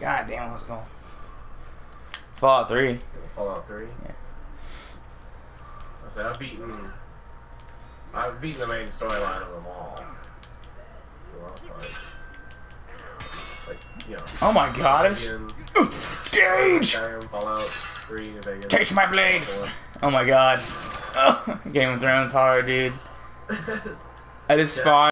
God damn, let's go. Fallout 3. Fallout 3. Yeah. I said I've beaten. I've beaten the main storyline of them all. Like, you know. Oh my god, it's. Gage! Fallout 3, Vegas. Take my blade! Oh my god. Oh, Game of Thrones hard, dude. I just Yeah. spawned.